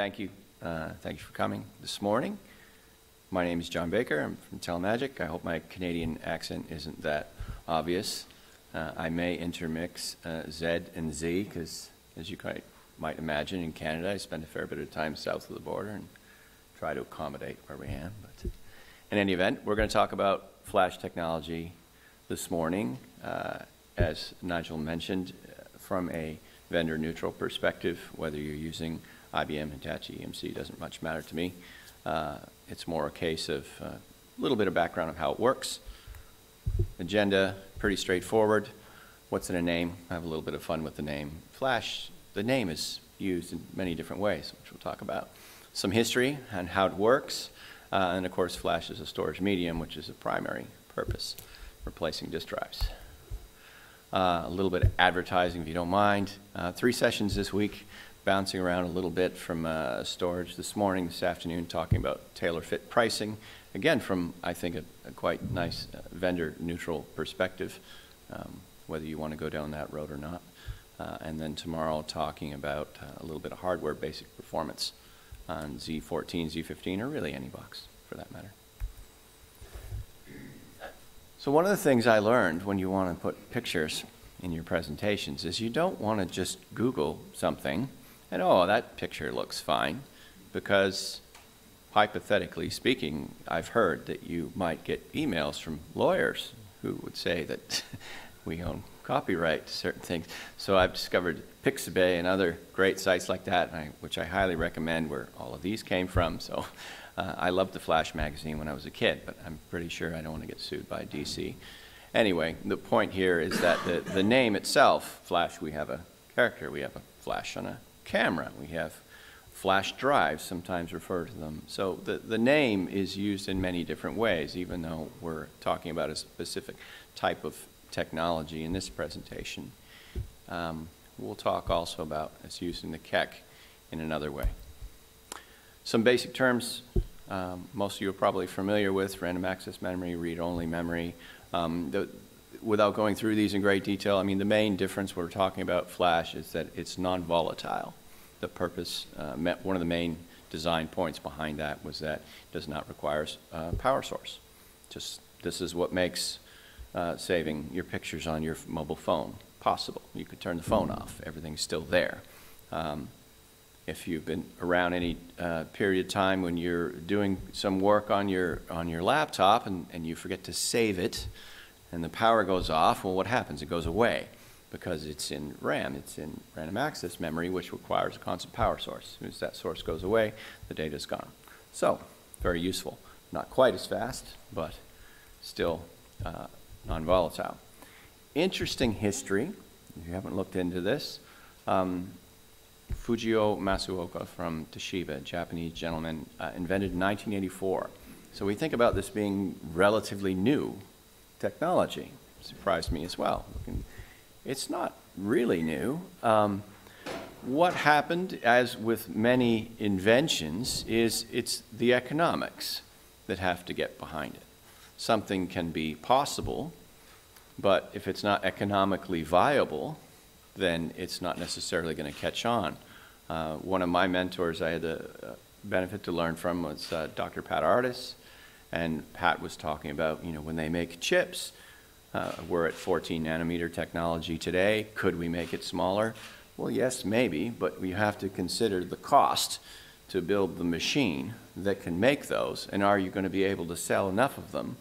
thank you. Uh, thank you for coming this morning. My name is John Baker. I'm from IntelliMagic. I hope my Canadian accent isn't that obvious. Uh, I may intermix uh, Z and Z because, as you quite might imagine, in Canada, I spend a fair bit of time south of the border and try to accommodate where we am. But in any event, we're going to talk about flash technology this morning. Uh, as Nigel mentioned, uh, from a vendor neutral perspective, whether you're using IBM, Hitachi, EMC, doesn't much matter to me. Uh, it's more a case of a uh, little bit of background of how it works. Agenda, pretty straightforward. What's in a name? I have a little bit of fun with the name. Flash, the name is used in many different ways, which we'll talk about. Some history and how it works. Uh, and of course, Flash is a storage medium, which is a primary purpose, replacing disk drives. Uh, a little bit of advertising, if you don't mind. Uh, three sessions this week, bouncing around a little bit from uh, storage this morning, this afternoon, talking about tailor fit pricing. Again, from I think a, a quite nice uh, vendor neutral perspective, um, whether you want to go down that road or not. Uh, and then tomorrow, talking about uh, a little bit of hardware basic performance on Z14, Z15, or really any box for that matter. So one of the things I learned when you want to put pictures in your presentations is you don't want to just Google something and, oh, that picture looks fine, because hypothetically speaking, I've heard that you might get emails from lawyers who would say that we own copyright to certain things. So I've discovered Pixabay and other great sites like that, I, which I highly recommend, where all of these came from. So uh, I loved the Flash magazine when I was a kid, but I'm pretty sure I don't want to get sued by DC. Anyway, the point here is that the, the name itself, Flash, we have a character, we have a flash on a camera, we have flash drives, sometimes refer to them. So the, the name is used in many different ways, even though we're talking about a specific type of technology in this presentation. Um, we'll talk also about its use in the CEC in another way. Some basic terms um, most of you are probably familiar with, random access memory, read-only memory. Um, the, without going through these in great detail, I mean, the main difference we're talking about flash is that it's non-volatile. The purpose, uh, one of the main design points behind that was that it does not require a uh, power source. Just this is what makes uh, saving your pictures on your mobile phone possible. You could turn the phone off. Everything's still there. Um, if you've been around any uh, period of time when you're doing some work on your on your laptop and, and you forget to save it and the power goes off, well what happens? It goes away because it's in RAM, it's in random access memory which requires a constant power source. As soon as that source goes away, the data is gone. So, very useful. Not quite as fast, but still uh, non-volatile. Interesting history, if you haven't looked into this, um, Fujio Masuoka from Toshiba, a Japanese gentleman, uh, invented in 1984. So we think about this being relatively new technology. Surprised me as well. It's not really new. Um, what happened, as with many inventions, is it's the economics that have to get behind it. Something can be possible, but if it's not economically viable, then it's not necessarily going to catch on. Uh, one of my mentors I had the uh, benefit to learn from was uh, Dr. Pat Artis, and Pat was talking about, you know, when they make chips, uh, we're at 14 nanometer technology today. Could we make it smaller? Well, yes, maybe, but we have to consider the cost to build the machine that can make those, and are you going to be able to sell enough of them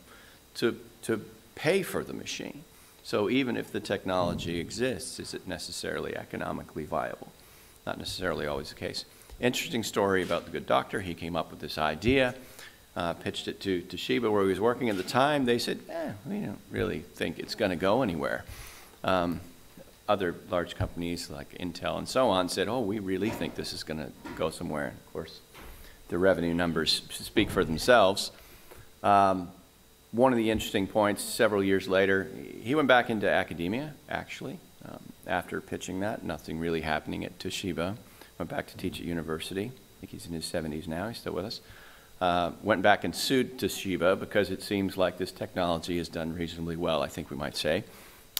to, to pay for the machine? So even if the technology exists, is it necessarily economically viable? Not necessarily always the case. Interesting story about the good doctor. He came up with this idea, uh, pitched it to Toshiba where he was working at the time. They said, eh, we don't really think it's going to go anywhere. Um, other large companies like Intel and so on said, oh, we really think this is going to go somewhere. And of course, the revenue numbers speak for themselves. Um, one of the interesting points, several years later, he went back into academia, actually, um, after pitching that. Nothing really happening at Toshiba. Went back to teach at university. I think he's in his 70s now. He's still with us. Uh, went back and sued Toshiba because it seems like this technology has done reasonably well, I think we might say.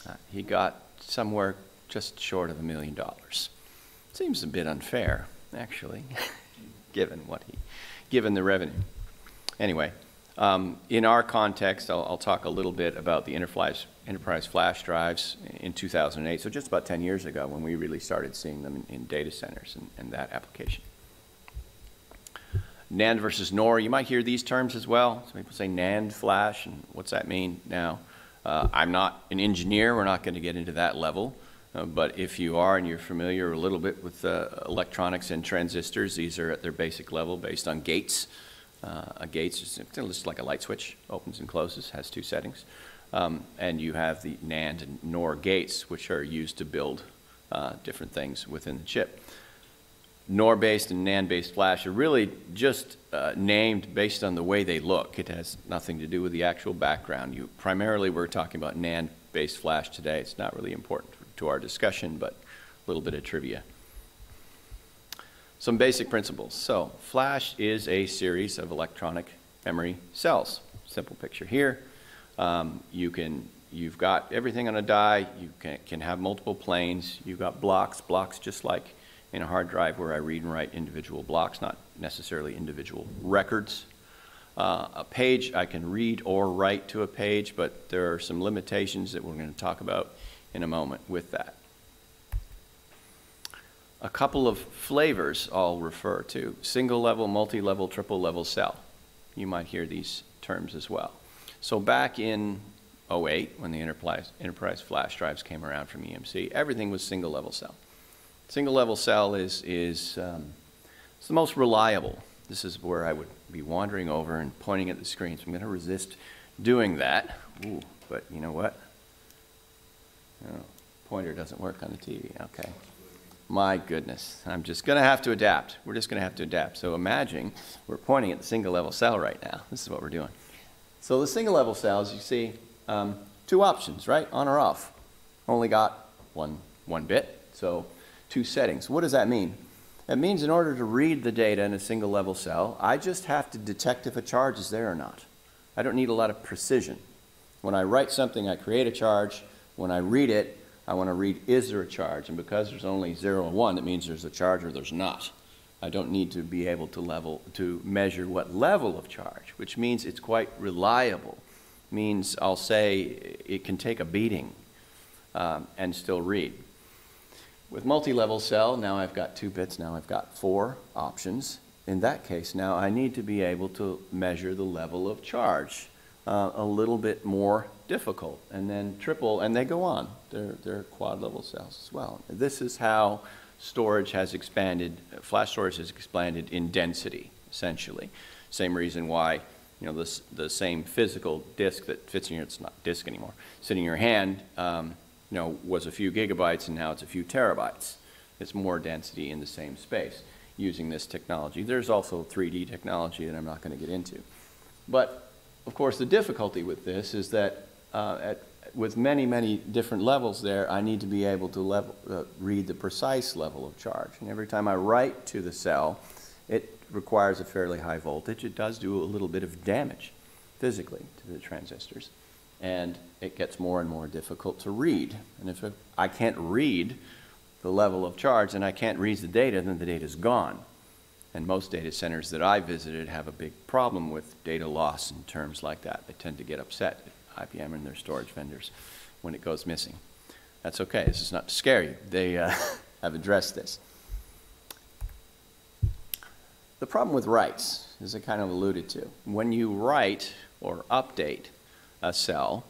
Uh, he got somewhere just short of a million dollars. Seems a bit unfair, actually. given what he, given the revenue. Anyway, um, in our context, I'll, I'll, talk a little bit about the enterprise, enterprise flash drives in 2008, so just about 10 years ago when we really started seeing them in, in data centers and, and, that application. NAND versus NOR, you might hear these terms as well. Some people say NAND flash, and what's that mean now? Uh, I'm not an engineer, we're not going to get into that level. Uh, but if you are and you're familiar a little bit with uh, electronics and transistors, these are at their basic level based on gates. Uh, a gate is just like a light switch, opens and closes, has two settings. Um, and you have the NAND and NOR gates, which are used to build uh, different things within the chip. NOR-based and NAND-based flash are really just uh, named based on the way they look. It has nothing to do with the actual background. You primarily we're talking about NAND-based flash today. It's not really important to our discussion, but a little bit of trivia. Some basic principles. So flash is a series of electronic memory cells. Simple picture here. Um, you can, you've got everything on a die. You can, can have multiple planes. You've got blocks, blocks just like in a hard drive where I read and write individual blocks, not necessarily individual records. Uh, a page, I can read or write to a page, but there are some limitations that we're going to talk about in a moment with that. A couple of flavors I'll refer to single level, multi level, triple level cell. You might hear these terms as well. So back in 08, when the enterprise, enterprise flash drives came around from EMC, everything was single level cell. Single level cell is, is um, it's the most reliable. This is where I would be wandering over and pointing at the screen, so I'm going to resist doing that. Ooh, but you know what? Oh, pointer doesn't work on the TV. Okay. My goodness. I'm just going to have to adapt. We're just going to have to adapt. So imagine we're pointing at the single level cell right now. This is what we're doing. So the single level cells, you see um, two options, right? On or off. Only got one, one bit. So two settings. What does that mean? It means in order to read the data in a single level cell, I just have to detect if a charge is there or not. I don't need a lot of precision. When I write something, I create a charge. When I read it, I want to read, is there a charge? And because there's only 0 and 1, that means there's a charge or there's not. I don't need to be able to level to measure what level of charge, which means it's quite reliable. Means I'll say it can take a beating um, and still read. With multi-level cell, now I've got two bits, now I've got four options. In that case, now I need to be able to measure the level of charge uh, a little bit more difficult. And then triple, and they go on. They're, they're quad level cells as well. This is how storage has expanded, flash storage has expanded in density, essentially. Same reason why, you know, this, the same physical disk that fits in your, it's not disk anymore, sitting in your hand, um, you know, was a few gigabytes and now it's a few terabytes. It's more density in the same space using this technology. There's also 3D technology that I'm not going to get into. But, of course, the difficulty with this is that uh, at, with many, many different levels there, I need to be able to level, uh, read the precise level of charge. And every time I write to the cell, it requires a fairly high voltage. It does do a little bit of damage physically to the transistors. And it gets more and more difficult to read. And if I can't read the level of charge and I can't read the data, then the data is gone. And most data centers that I visited have a big problem with data loss in terms like that. They tend to get upset at IBM and their storage vendors when it goes missing. That's okay. This is not to scare you. They uh, have addressed this. The problem with writes, as I kind of alluded to, when you write or update a cell,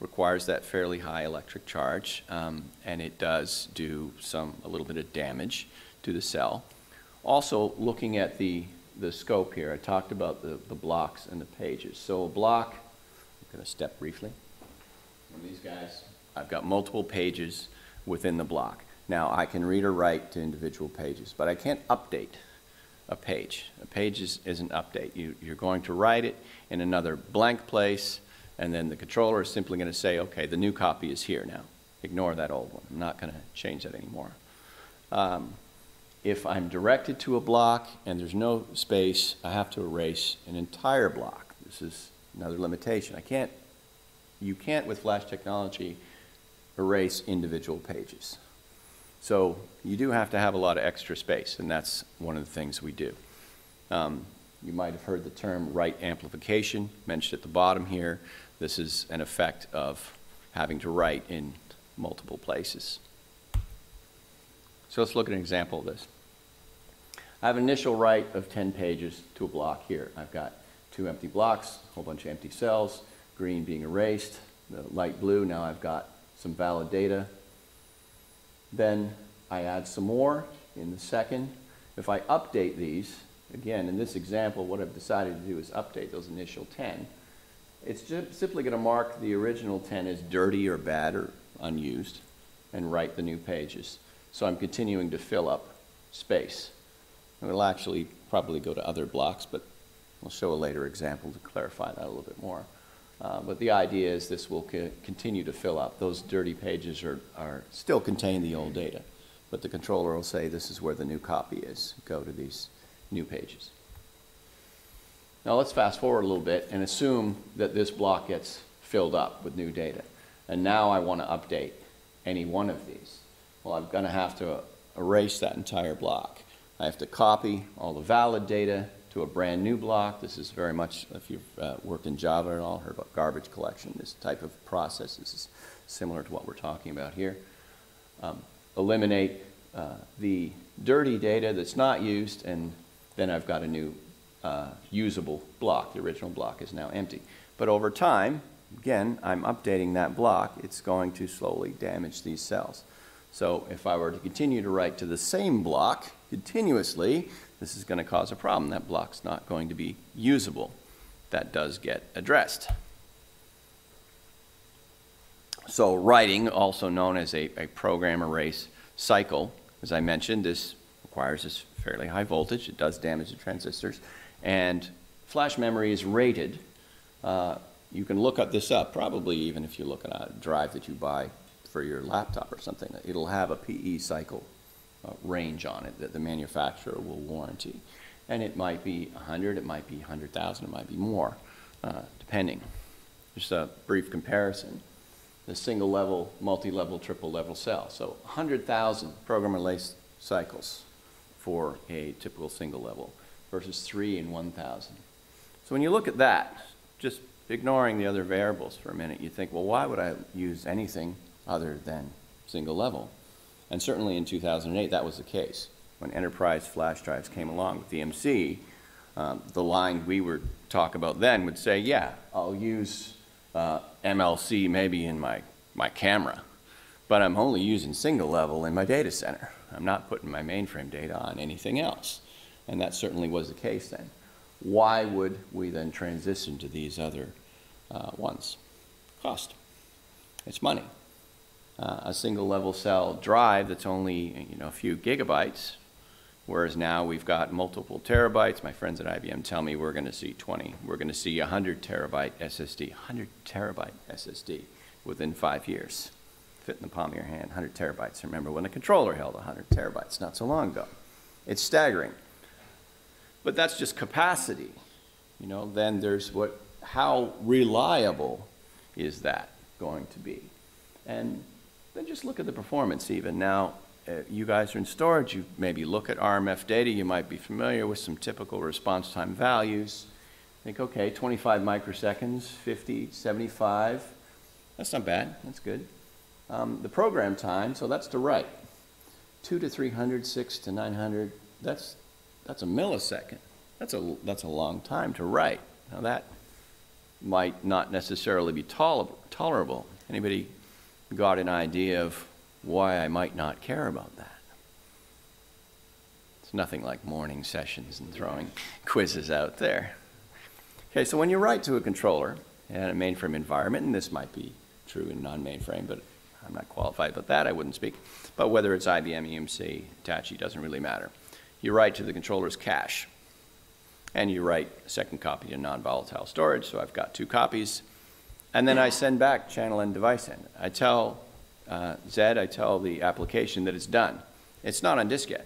requires that fairly high electric charge, um, and it does do some a little bit of damage to the cell. Also, looking at the the scope here, I talked about the, the blocks and the pages. So a block I'm going to step briefly. These guys, I've got multiple pages within the block. Now, I can read or write to individual pages, but I can't update a page. A page is, is an update. You, you're going to write it in another blank place, and then the controller is simply going to say, okay, the new copy is here now. Ignore that old one. I'm not going to change that anymore. Um, if I'm directed to a block and there's no space, I have to erase an entire block. This is another limitation. I can't, you can't with flash technology erase individual pages. So you do have to have a lot of extra space, and that's one of the things we do. Um, you might have heard the term write amplification mentioned at the bottom here. This is an effect of having to write in multiple places. So let's look at an example of this. I have an initial write of 10 pages to a block here. I've got two empty blocks, a whole bunch of empty cells, green being erased, the light blue, now I've got some valid data. Then I add some more in the second. If I update these, again, in this example, what I've decided to do is update those initial 10. It's just simply going to mark the original 10 as dirty or bad or unused and write the new pages. So I'm continuing to fill up space. And we'll actually probably go to other blocks, but we'll show a later example to clarify that a little bit more. Uh, but the idea is this will co continue to fill up. Those dirty pages are, are still contain the old data, but the controller will say this is where the new copy is. Go to these new pages. Now let's fast forward a little bit and assume that this block gets filled up with new data. And now I want to update any one of these. Well, I'm going to have to erase that entire block. I have to copy all the valid data to a brand new block. This is very much, if you've uh, worked in Java at all, heard about garbage collection, this type of process. This is similar to what we're talking about here. Um, eliminate uh, the dirty data that's not used, and then I've got a new uh, usable block. The original block is now empty. But over time, again, I'm updating that block. It's going to slowly damage these cells. So if I were to continue to write to the same block continuously, this is going to cause a problem. That block's not going to be usable. That does get addressed. So writing, also known as a, a program erase cycle, as I mentioned, this requires this fairly high voltage. It does damage the transistors. And flash memory is rated. Uh, you can look up this up, probably even if you look at a drive that you buy for your laptop or something. It'll have a PE cycle uh, range on it that the manufacturer will warranty. And it might be 100, it might be 100,000, it might be more, uh, depending. Just a brief comparison. The single level, multi-level, triple level cell. So 100,000 program erase cycles for a typical single level versus three in 1,000. So when you look at that, just ignoring the other variables for a minute, you think, well, why would I use anything other than single level? And certainly in 2008, that was the case. When enterprise flash drives came along with EMC, um, the line we were talk about then would say, yeah, I'll use uh, MLC maybe in my, my camera, but I'm only using single level in my data center. I'm not putting my mainframe data on anything else. And that certainly was the case then. Why would we then transition to these other uh, ones? Cost. It's money uh, a single level cell drive that's only you know a few gigabytes, whereas now we've got multiple terabytes. My friends at IBM tell me we're going to see 20. We're going to see 100 terabyte SSD, 100 terabyte SSD within five years. Fit in the palm of your hand, 100 terabytes. Remember when the controller held 100 terabytes not so long ago. It's staggering. But that's just capacity. You know, then there's what, how reliable is that going to be? And then just look at the performance even. Now, uh, you guys are in storage, you maybe look at RMF data, you might be familiar with some typical response time values. Think, okay, 25 microseconds, 50, 75. That's not bad, that's good. Um, the program time, so that's to write. Two to 300, six to 900, that's, that's a millisecond. That's a, that's a long time to write. Now that might not necessarily be tolerable. Anybody got an idea of why I might not care about that. It's nothing like morning sessions and throwing quizzes out there. Okay, so when you write to a controller in a mainframe environment, and this might be true in non-mainframe, but I'm not qualified about that, I wouldn't speak. But whether it's IBM, EMC, Hitachi, doesn't really matter. You write to the controller's cache, and you write a second copy to non-volatile storage, so I've got two copies. And then I send back channel and device end. I tell uh, Zed, I tell the application that it's done. It's not on disk yet.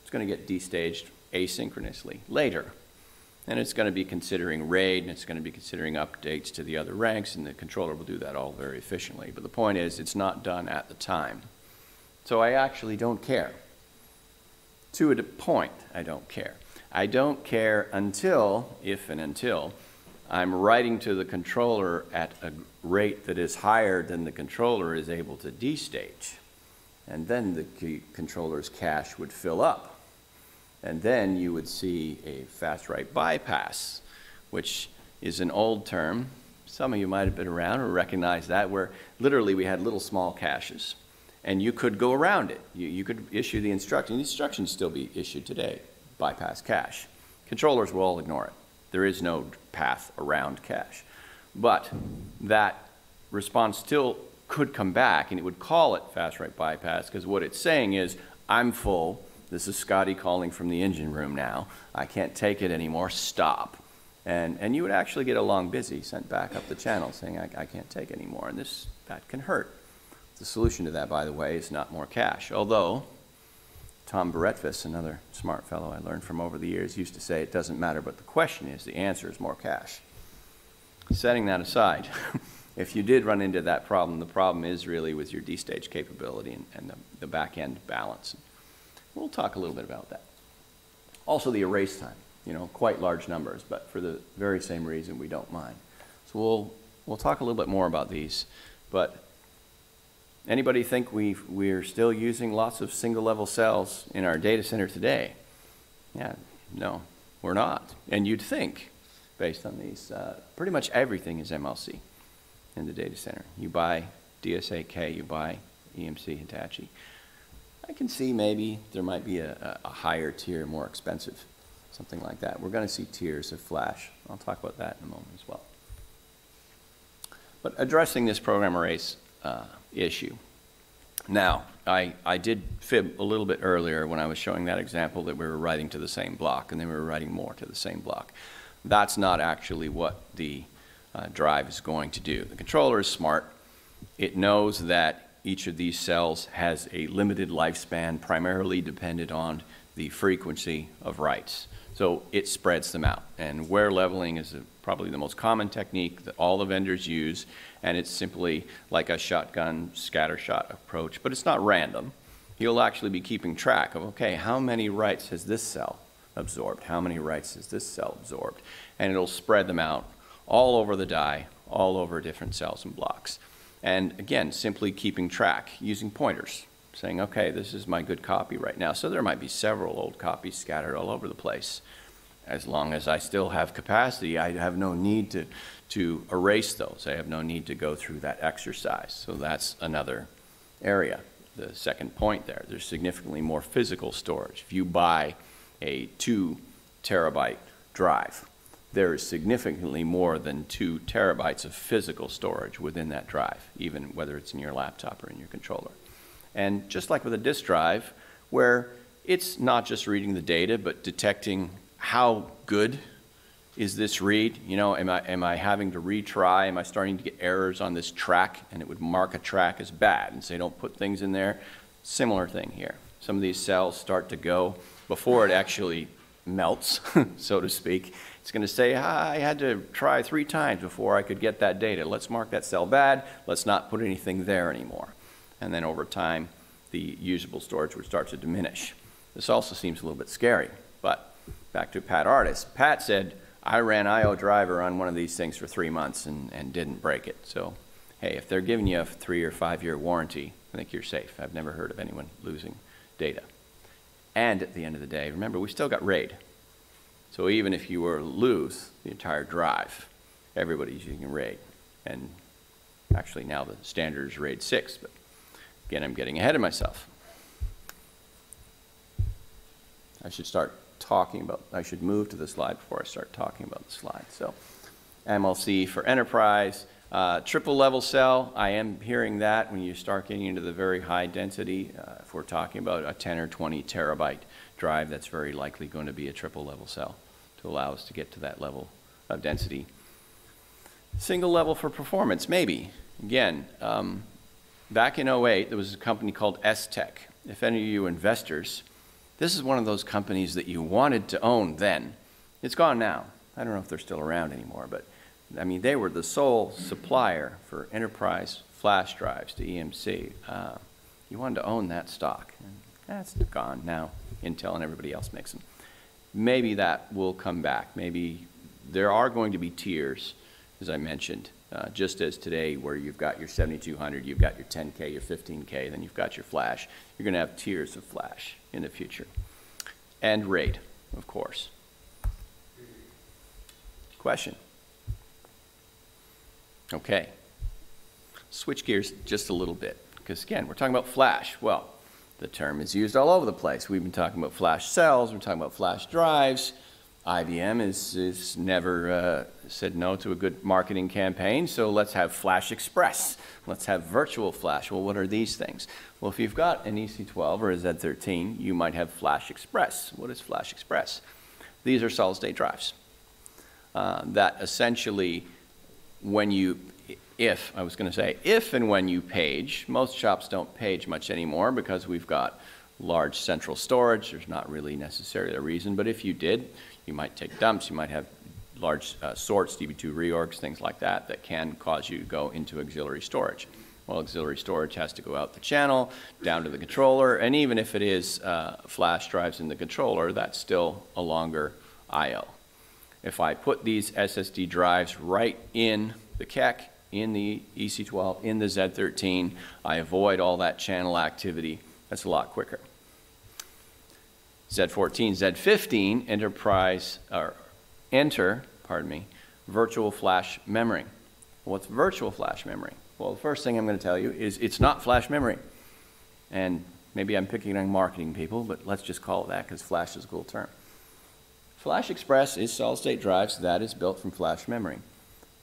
It's going to get destaged asynchronously later. And it's going to be considering RAID, and it's going to be considering updates to the other ranks, and the controller will do that all very efficiently. But the point is, it's not done at the time. So I actually don't care. To a point, I don't care. I don't care until, if and until, I'm writing to the controller at a rate that is higher than the controller is able to destage. And then the controller's cache would fill up. And then you would see a fast write bypass, which is an old term. Some of you might have been around or recognize that, where literally we had little small caches. And you could go around it. You, you could issue the instruction. The instructions still be issued today, bypass cache. Controllers will all ignore it. There is no path around cache. But that response still could come back and it would call it fast write bypass because what it's saying is, I'm full. This is Scotty calling from the engine room now. I can't take it anymore. Stop. And, and you would actually get a long busy sent back up the channel saying, I, I can't take anymore. And this, that can hurt. The solution to that, by the way, is not more cache. Although, Tom Beretvas, another smart fellow I learned from over the years, used to say it doesn't matter, but the question is, the answer is more cache. Setting that aside, if you did run into that problem, the problem is really with your destage capability and, and the, the back-end balance. We'll talk a little bit about that. Also the erase time, you know, quite large numbers, but for the very same reason we don't mind. So we'll, we'll talk a little bit more about these, but Anybody think we we're still using lots of single level cells in our data center today? Yeah, no, we're not. And you'd think, based on these, uh, pretty much everything is MLC in the data center. You buy DS8K, you buy EMC Hitachi. I can see maybe there might be a, a higher tier, more expensive, something like that. We're going to see tiers of flash. I'll talk about that in a moment as well. But addressing this program erase uh, issue. Now, I, I did fib a little bit earlier when I was showing that example that we were writing to the same block and then we were writing more to the same block. That's not actually what the uh, drive is going to do. The controller is smart. It knows that each of these cells has a limited lifespan primarily dependent on the frequency of writes. So it spreads them out. And wear leveling is a, probably the most common technique that all the vendors use and it's simply like a shotgun scatter shot approach, but it's not random. You'll actually be keeping track of, okay, how many writes has this cell absorbed? How many writes has this cell absorbed? And it'll spread them out all over the die, all over different cells and blocks. And again, simply keeping track using pointers, saying, okay, this is my good copy right now. So there might be several old copies scattered all over the place. As long as I still have capacity, I have no need to, to erase those. I have no need to go through that exercise. So that's another area. The second point there, there's significantly more physical storage. If you buy a two terabyte drive, there is significantly more than two terabytes of physical storage within that drive, even whether it's in your laptop or in your controller. And just like with a disk drive, where it's not just reading the data, but detecting how good is this read? You know, am I, am I having to retry? Am I starting to get errors on this track? And it would mark a track as bad and say, don't put things in there. Similar thing here. Some of these cells start to go before it actually melts, so to speak. It's going to say, I had to try three times before I could get that data. Let's mark that cell bad. Let's not put anything there anymore. And then over time, the usable storage would start to diminish. This also seems a little bit scary, but back to Pat Artis. Pat said, I ran IO driver on one of these things for three months and, and didn't break it. So, hey, if they're giving you a three or five year warranty, I think you're safe. I've never heard of anyone losing data. And at the end of the day, remember, we still got RAID. So even if you were to lose the entire drive, everybody's using RAID. And actually now the standard is RAID 6, but again, I'm getting ahead of myself. I should start talking about, I should move to the slide before I start talking about the slide. So MLC for enterprise, uh, triple level cell, I am hearing that when you start getting into the very high density, uh, if we're talking about a 10 or 20 terabyte drive, that's very likely going to be a triple level cell to allow us to get to that level of density. Single level for performance, maybe. Again, um, back in 08, there was a company called STEC. If any of you investors this is one of those companies that you wanted to own then. It's gone now. I don't know if they're still around anymore, but I mean, they were the sole supplier for enterprise flash drives to EMC. Uh, You wanted to own that stock. That's gone now. Intel and everybody else makes them. Maybe that will come back. Maybe there are going to be tiers, as I mentioned, uh, just as today where you've got your 7200, you've got your 10K, your 15K, then you've got your flash. You're going to have tiers of flash in the future. And RAID, of course. Question? Okay. Switch gears just a little bit, because again, we're talking about flash. Well, the term is used all over the place. We've been talking about flash cells, we're talking about flash drives. IBM is, is never uh, said no to a good marketing campaign, so let's have Flash Express. Let's have virtual flash. Well, what are these things? Well, if you've got an EC12 or a Z13, you might have Flash Express. What is Flash Express? These are solid state drives uh, that essentially, when you, if, I was going to say, if and when you page, most shops don't page much anymore because we've got large central storage. There's not really necessarily a reason, but if you did, you might take dumps, you might have large uh, sorts, DB2 reorgs, things like that, that can cause you to go into auxiliary storage. Well, auxiliary storage has to go out the channel, down to the controller, and even if it is uh, flash drives in the controller, that's still a longer I.O. If I put these SSD drives right in the CEC, in the EC12, in the Z13, I avoid all that channel activity. That's a lot quicker. Z14, Z15 enterprise or enter, pardon me, virtual flash memory. What's virtual flash memory? Well, the first thing I'm going to tell you is it's not flash memory. And maybe I'm picking on marketing people, but let's just call it that because flash is a cool term. Flash Express is solid state drives that is built from flash memory.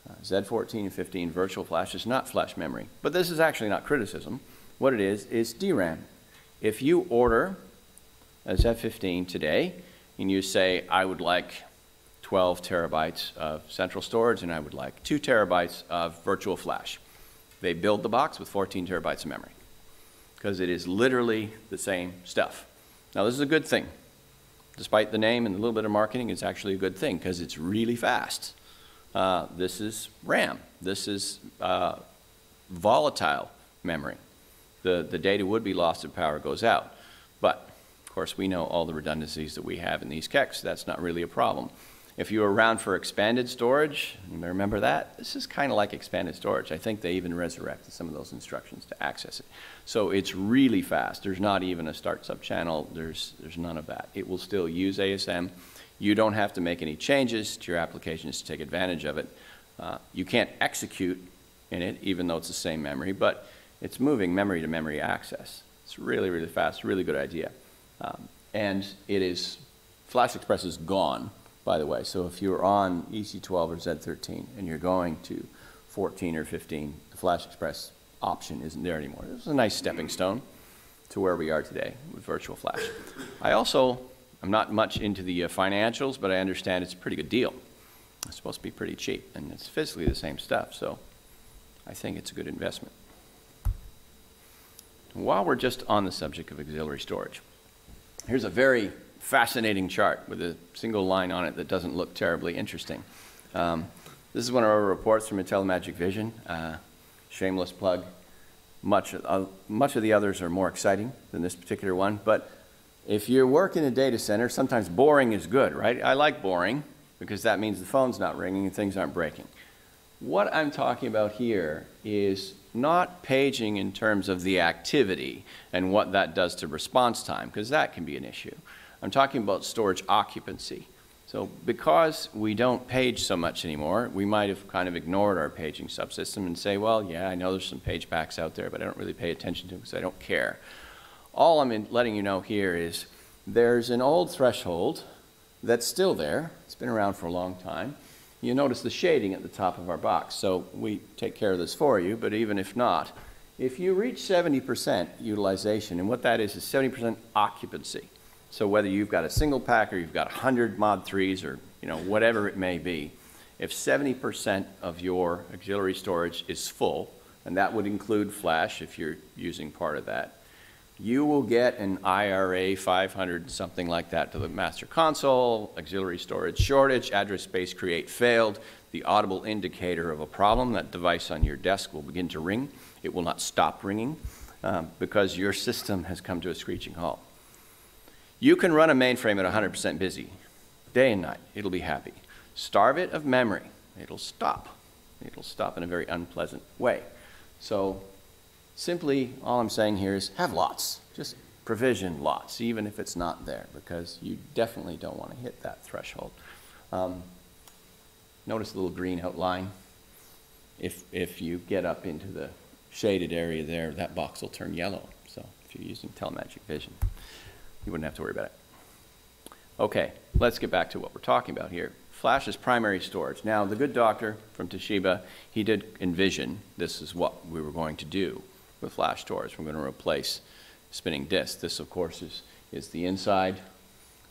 Uh, Z14 and 15 virtual flash is not flash memory. But this is actually not criticism. What it is, is DRAM. If you order a Z15 today, and you say, I would like 12 terabytes of central storage and I would like 2 terabytes of virtual flash. They build the box with 14 terabytes of memory because it is literally the same stuff. Now, this is a good thing. Despite the name and a little bit of marketing, it's actually a good thing because it's really fast. Uh, this is RAM. This is uh, volatile memory. The, the data would be lost if power goes out. But course, we know all the redundancies that we have in these CECs. That's not really a problem. If you were around for expanded storage, remember that, this is kind of like expanded storage. I think they even resurrected some of those instructions to access it. So it's really fast. There's not even a start sub channel. There's, there's none of that. It will still use ASM. You don't have to make any changes to your applications to take advantage of it. Uh, you can't execute in it, even though it's the same memory, but it's moving memory to memory access. It's really, really fast, really good idea. Um, and it is, Flash Express is gone, by the way. So if you're on EC12 or Z13 and you're going to 14 or 15, the Flash Express option isn't there anymore. It's a nice stepping stone to where we are today with virtual flash. I also, I'm not much into the uh, financials, but I understand it's a pretty good deal. It's supposed to be pretty cheap, and it's physically the same stuff, so I think it's a good investment. While we're just on the subject of auxiliary storage, Here's a very fascinating chart with a single line on it that doesn't look terribly interesting. Um, this is one of our reports from IntelliMagic Vision. Uh, shameless plug. Much, uh, much of the others are more exciting than this particular one, but if you work in a data center, sometimes boring is good, right? I like boring because that means the phone's not ringing and things aren't breaking. What I'm talking about here is not paging in terms of the activity and what that does to response time, because that can be an issue. I'm talking about storage occupancy. So because we don't page so much anymore, we might have kind of ignored our paging subsystem and say, well, yeah, I know there's some page packs out there, but I don't really pay attention to them because I don't care. All I'm letting you know here is there's an old threshold that's still there. It's been around for a long time you notice the shading at the top of our box. So we take care of this for you, but even if not, if you reach 70% utilization, and what that is is 70% occupancy. So whether you've got a single pack or you've got 100 mod 3s or you know whatever it may be, if 70% of your auxiliary storage is full, and that would include flash if you're using part of that, you will get an IRA 500, something like that, to the master console, auxiliary storage shortage, address space create failed, the audible indicator of a problem, that device on your desk will begin to ring. It will not stop ringing. um, because your system has come to a screeching halt. You can run a mainframe at 100% busy, day and night. It'll be happy. Starve it of memory. It'll stop. It'll stop in a very unpleasant way. So simply, all I'm saying here is have lots. Just provision lots, even if it's not there, because you definitely don't want to hit that threshold. Um, notice the little green outline. If, if you get up into the shaded area there, that box will turn yellow. So if you're using IntelliMagic Vision, you wouldn't have to worry about it. Okay, let's get back to what we're talking about here. Flash is primary storage. Now, the good doctor from Toshiba, he did envision this is what we were going to do with flash storage. We're going to replace spinning disk. This, of course, is, is the inside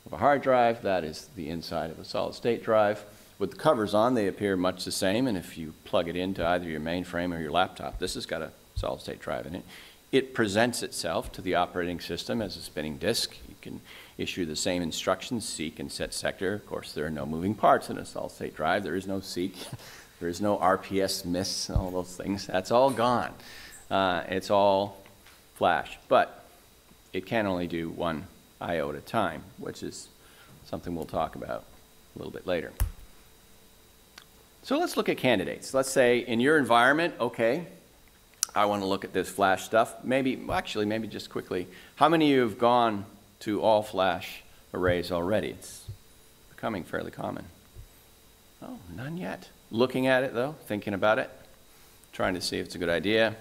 of a hard drive. That is the inside of a solid state drive. With the covers on, they appear much the same, and if you plug it into either your mainframe or your laptop, this has got a solid state drive in it. It presents itself to the operating system as a spinning disk. You can issue the same instructions, seek and set sector. Of course, there are no moving parts in a solid state drive. There is no seek. there is no RPS miss, all those things. That's all gone. Uh, it's all flash. But it can only do one I.O. at a time, which is something we'll talk about a little bit later. So let's look at candidates. Let's say in your environment, okay, I want to look at this flash stuff. Maybe, actually, maybe just quickly, how many of you have gone to all flash arrays already? It's becoming fairly common. Oh, none yet. Looking at it, though, thinking about it, trying to see if it's a good idea.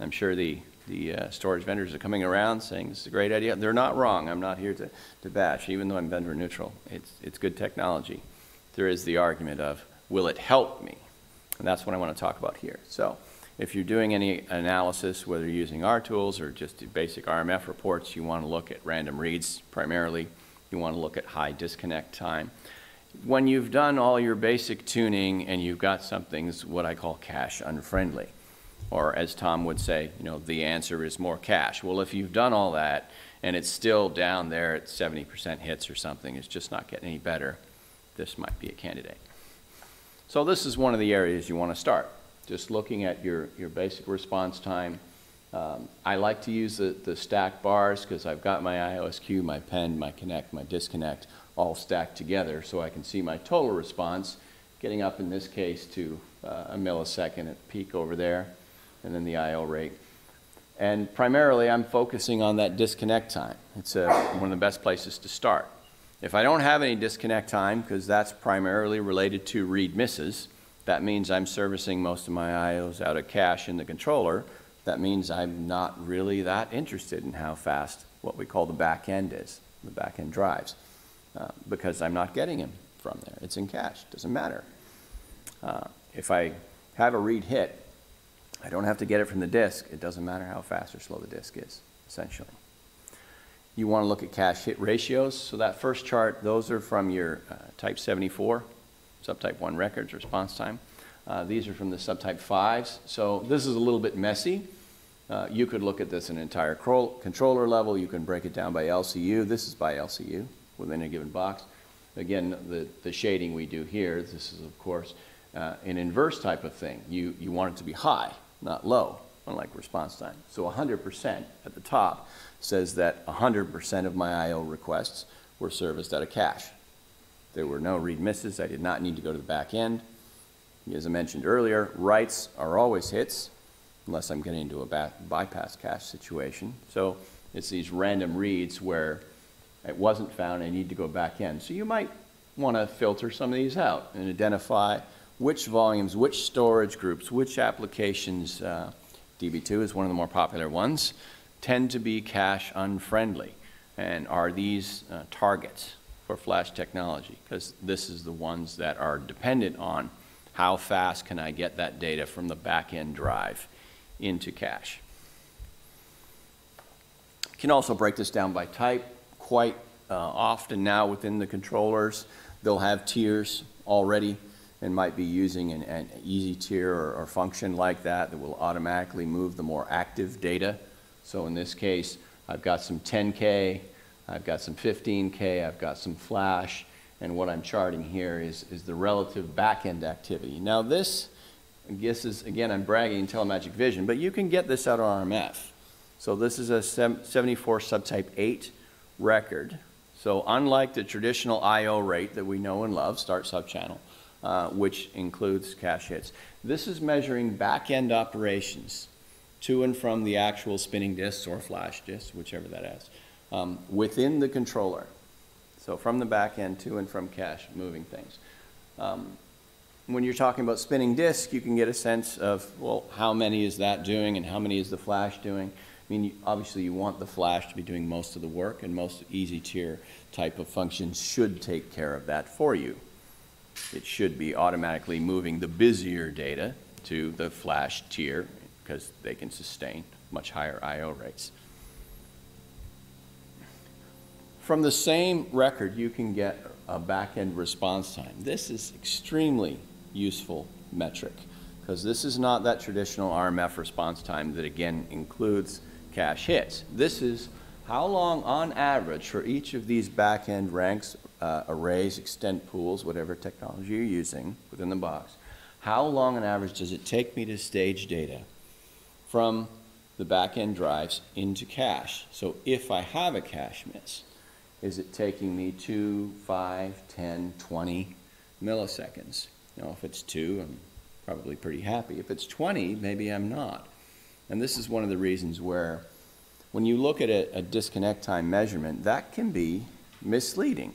I'm sure the, the uh, storage vendors are coming around saying is a great idea. They're not wrong. I'm not here to, to bash, even though I'm vendor neutral. It's, it's good technology. There is the argument of, will it help me? And that's what I want to talk about here. So if you're doing any analysis, whether you're using our tools or just basic RMF reports, you want to look at random reads primarily. You want to look at high disconnect time. When you've done all your basic tuning and you've got something what I call cache unfriendly, or as Tom would say, you know, the answer is more cache. Well, if you've done all that and it's still down there at 70% hits or something, it's just not getting any better, this might be a candidate. So this is one of the areas you want to start just looking at your, your basic response time. Um, I like to use the, the stack bars because I've got my IOSQ, my pend, my connect, my disconnect all stacked together so I can see my total response getting up in this case to uh, a millisecond at peak over there and then the IO rate. And primarily I'm focusing on that disconnect time. It's a, uh, one of the best places to start. If I don't have any disconnect time, because that's primarily related to read misses, that means I'm servicing most of my IOs out of cache in the controller. That means I'm not really that interested in how fast what we call the back end is, the back end drives, uh, because I'm not getting them from there. It's in cache, doesn't matter. Uh, if I have a read hit, I don't have to get it from the disk. It doesn't matter how fast or slow the disk is, essentially. You want to look at cache hit ratios. So that first chart, those are from your uh, type 74 subtype 1 records response time. Uh, these are from the subtype 5s. So this is a little bit messy. Uh, you could look at this an entire controller level. You can break it down by LCU. This is by LCU within a given box. Again, the, the shading we do here, this is, of course, uh, an inverse type of thing. You, you want it to be high, not low, unlike response time. So 100% at the top says that 100% of my I.O. requests were serviced out of cache. There were no read misses. I did not need to go to the back end. As I mentioned earlier, writes are always hits, unless I'm getting into a bypass cache situation. So it's these random reads where it wasn't found, I need to go back in. So you might want to filter some of these out and identify which volumes, which storage groups, which applications, uh, DB2 is one of the more popular ones, tend to be cache unfriendly. And are these uh, targets? for flash technology because this is the ones that are dependent on how fast can I get that data from the back end drive into cache. You can also break this down by type. Quite uh, often now within the controllers, they'll have tiers already and might be using an, an easy tier or, or, function like that that will automatically move the more active data. So in this case, I've got some 10K, I've got some 15K, I've got some flash, and what I'm charting here is, is the relative back-end activity. Now this, I guess is, again, I'm bragging IntelliMagic Vision, but you can get this out of RMF. So this is a 74 subtype 8 record. So unlike the traditional I.O. rate that we know and love, start subchannel, uh, which includes cache hits, this is measuring back-end operations to and from the actual spinning disks or flash disks, whichever that is, um, within the controller. So from the back end to and from cache, moving things. Um, when you're talking about spinning disk, you can get a sense of, well, how many is that doing and how many is the flash doing? I mean, you, obviously you want the flash to be doing most of the work and most easy tier type of functions should take care of that for you. It should be automatically moving the busier data to the flash tier because they can sustain much higher I.O. rates. From the same record, you can get a back-end response time. This is extremely useful metric because this is not that traditional RMF response time that again includes cache hits. This is how long on average for each of these back-end ranks, uh, arrays, extent pools, whatever technology you're using within the box, how long on average does it take me to stage data from the back-end drives into cache? So if I have a cache miss, is it taking me two, five, 10, 20 milliseconds? Know, if it's two, I'm probably pretty happy. If it's 20, maybe I'm not. And this is one of the reasons where when you look at a, a disconnect time measurement, that can be misleading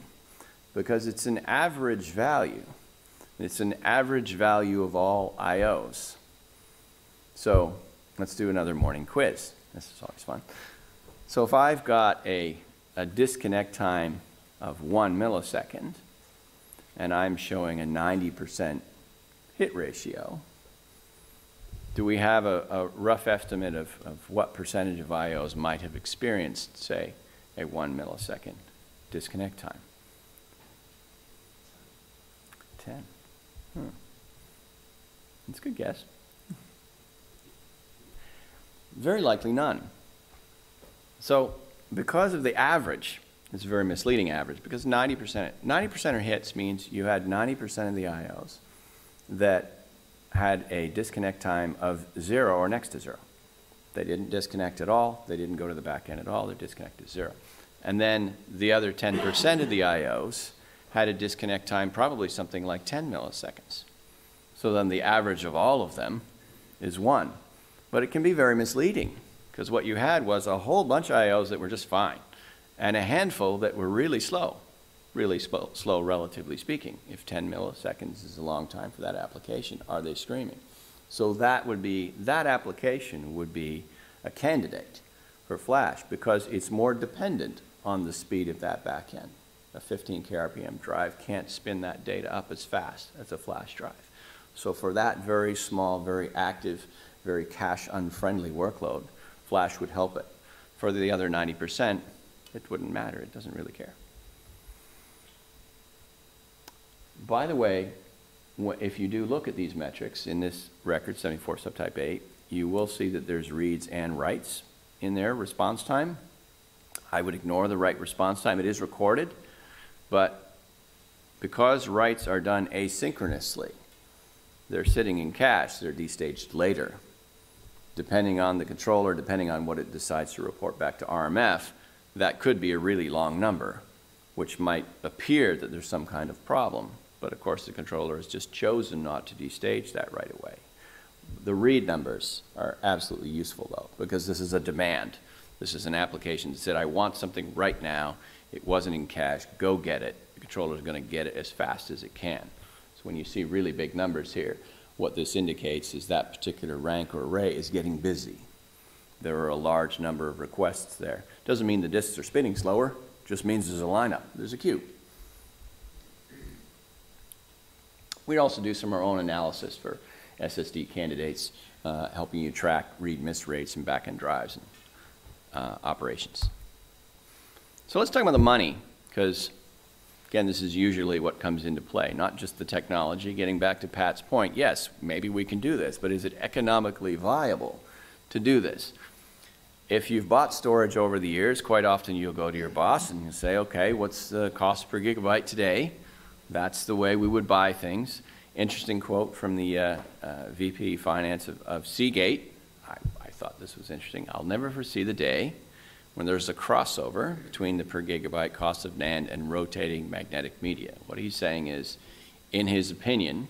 because it's an average value. It's an average value of all IOs. So let's do another morning quiz. This is always fun. So if I've got a, a disconnect time of one millisecond, and I'm showing a 90% hit ratio, do we have a, a rough estimate of, of what percentage of IOs might have experienced, say, a one millisecond disconnect time? 10. Hmm. That's a good guess. Very likely none. So, because of the average, it's a very misleading average because 90%, 90% of hits means you had 90% of the IOs that had a disconnect time of zero or next to zero. They didn't disconnect at all. They didn't go to the back end at all. Their disconnect is zero. And then the other 10% of the IOs had a disconnect time probably something like 10 milliseconds. So then the average of all of them is one. But it can be very misleading because what you had was a whole bunch of IOs that were just fine and a handful that were really slow, really slow relatively speaking. If 10 milliseconds is a long time for that application, are they streaming? So that would be, that application would be a candidate for Flash because it's more dependent on the speed of that backend. A 15 kRPM drive can't spin that data up as fast as a flash drive. So for that very small, very active, very cache unfriendly workload, Flash would help it. For the other 90%, it wouldn't matter. It doesn't really care. By the way, if you do look at these metrics in this record, 74 subtype 8, you will see that there's reads and writes in there, response time. I would ignore the write response time. It is recorded, but because writes are done asynchronously, they're sitting in cache, they're destaged later. Depending on the controller, depending on what it decides to report back to RMF, that could be a really long number, which might appear that there's some kind of problem. But of course, the controller has just chosen not to destage that right away. The read numbers are absolutely useful, though, because this is a demand. This is an application that said, I want something right now. It wasn't in cache. Go get it. The controller is going to get it as fast as it can. So when you see really big numbers here, what this indicates is that particular rank or array is getting busy there are a large number of requests there. Doesn't mean the disks are spinning slower, just means there's a lineup, there's a queue. We'd also do some of our own analysis for SSD candidates, uh, helping you track read miss rates and backend drives and uh, operations. So let's talk about the money, because again, this is usually what comes into play, not just the technology. Getting back to Pat's point, yes, maybe we can do this, but is it economically viable to do this? If you've bought storage over the years, quite often you'll go to your boss and you say, okay, what's the cost per gigabyte today? That's the way we would buy things. Interesting quote from the uh, uh, VP Finance of, of Seagate. I, I, thought this was interesting. I'll never foresee the day when there's a crossover between the per gigabyte cost of NAND and rotating magnetic media. What he's saying is, in his opinion,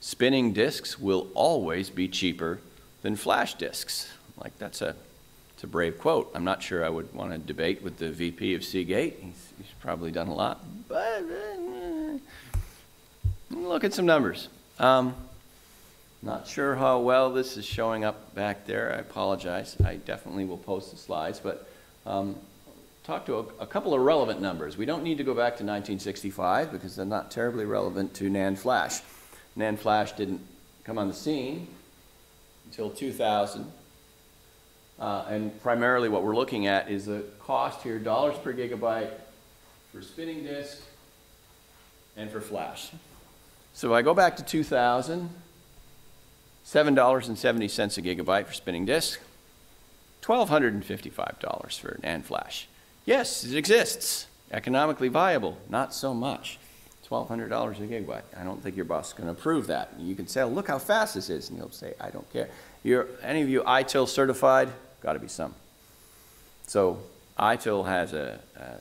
spinning disks will always be cheaper than flash disks. Like that's a, it's a brave quote. I'm not sure I would want to debate with the VP of Seagate. He's, he's probably done a lot, but uh, look at some numbers. Um, not sure how well this is showing up back there. I apologize. I definitely will post the slides, but um, talk to a, a, couple of relevant numbers. We don't need to go back to 1965 because they're not terribly relevant to NAND flash. NAND flash didn't come on the scene until 2000. Uh, and primarily what we're looking at is the cost here, dollars per gigabyte for spinning disk and for flash. So I go back to 2000, $7.70 a gigabyte for spinning disk, $1,255 for NAND flash. Yes, it exists. Economically viable, not so much. $1,200 a gigabyte. I don't think your boss is going to approve that. You can say, look how fast this is, and he'll say, I don't care. You're, any of you ITIL certified? Got to be some. So ITIL has a,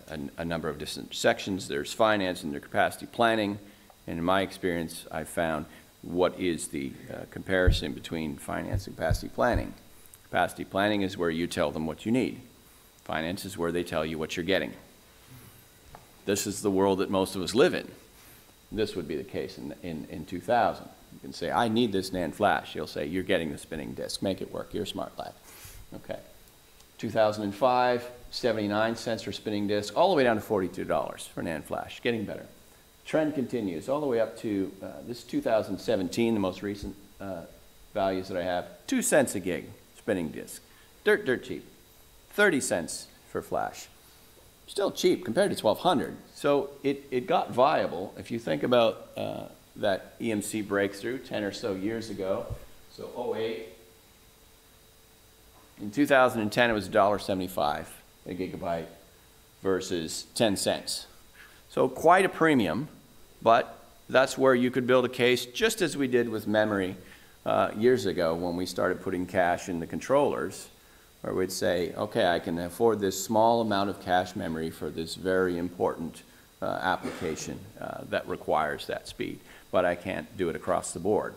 a, a, number of different sections. There's finance and there's capacity planning. And in my experience, I found what is the uh, comparison between finance and capacity planning. Capacity planning is where you tell them what you need. Finance is where they tell you what you're getting. This is the world that most of us live in. This would be the case in, in, in 2000. You can say, I need this NAND flash. You'll say, you're getting the spinning disk. Make it work. You're a smart lad. Okay. 2005, 79 cents for spinning disk, all the way down to $42 for NAND flash. Getting better. Trend continues all the way up to uh, this 2017, the most recent uh, values that I have. Two cents a gig spinning disk. Dirt, dirt cheap. 30 cents for flash. Still cheap compared to 1200. So it, it got viable. If you think about uh, that EMC breakthrough 10 or so years ago, so 08, in 2010 it was $1.75 a gigabyte versus 10 cents. So quite a premium. But that's where you could build a case, just as we did with memory uh, years ago when we started putting cache in the controllers, where we'd say, okay, I can afford this small amount of cache memory for this very important uh, application uh, that requires that speed, but I can't do it across the board.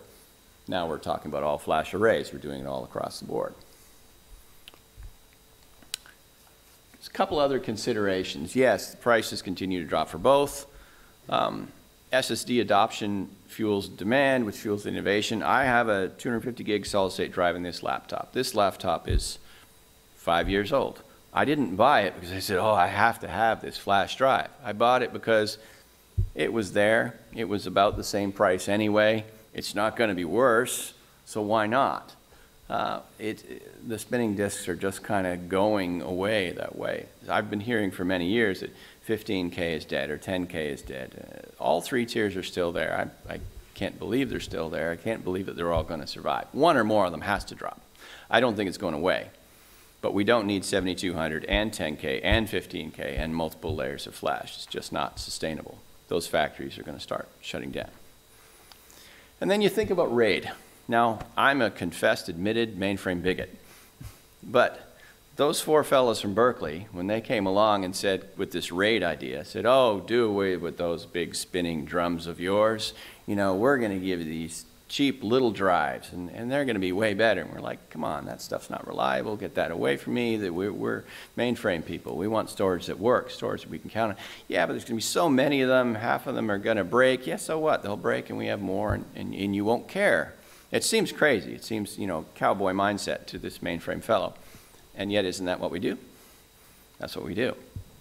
Now we're talking about all flash arrays. We're doing it all across the board. There's a couple other considerations. Yes, prices continue to drop for both. Um, SSD adoption fuels demand, which fuels innovation. I have a 250 gig solid state drive in this laptop. This laptop is five years old. I didn't buy it because I said, oh, I have to have this flash drive. I bought it because it was there. It was about the same price anyway. It's not going to be worse, so why not? Uh, it, the spinning disks are just kind of going away that way. I've been hearing for many years that 15K is dead or 10K is dead. Uh, all three tiers are still there. I, I can't believe they're still there. I can't believe that they're all going to survive. One or more of them has to drop. I don't think it's going away. But we don't need 7200 and 10K and 15K and multiple layers of flash. It's just not sustainable. Those factories are going to start shutting down. And then you think about RAID. Now, I'm a confessed, admitted mainframe bigot. But those four fellows from Berkeley, when they came along and said, with this RAID idea, said, oh, do away with those big spinning drums of yours. You know, we're going to give you these cheap little drives, and, and they're going to be way better. And we're like, come on, that stuff's not reliable. Get that away from me. That we're, we're mainframe people. We want storage that works, storage that we can count on. Yeah, but there's going to be so many of them. Half of them are going to break. Yeah, so what? They'll break, and we have more, and, and, and you won't care. It seems crazy. It seems, you know, cowboy mindset to this mainframe fellow. And yet, isn't that what we do? That's what we do.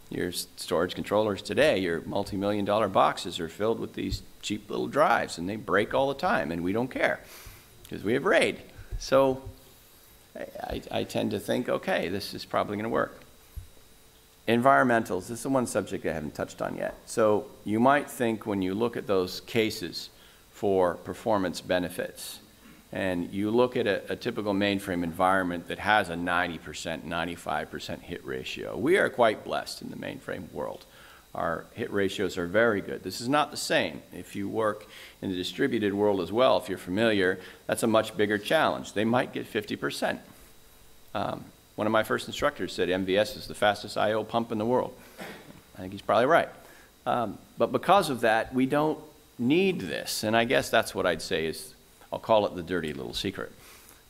Your storage controllers today, your multi-million dollar boxes are filled with these cheap little drives and they break all the time and we don't care because we have RAID. So I, I, tend to think, okay, this is probably going to work. Environmentals, this is the one subject I haven't touched on yet. So you might think when you look at those cases for performance benefits, and you look at a, a, typical mainframe environment that has a 90%, 95% hit ratio. We are quite blessed in the mainframe world. our hit ratios are very good. This is not the same. If you work in the distributed world as well, if you're familiar, that's a much bigger challenge. They might get 50%. Um, one of my first instructors said MVS is the fastest IO pump in the world. I think he's probably right. Um, but because of that, we don't need this. And I guess that's what I'd say is, I'll call it the dirty little secret,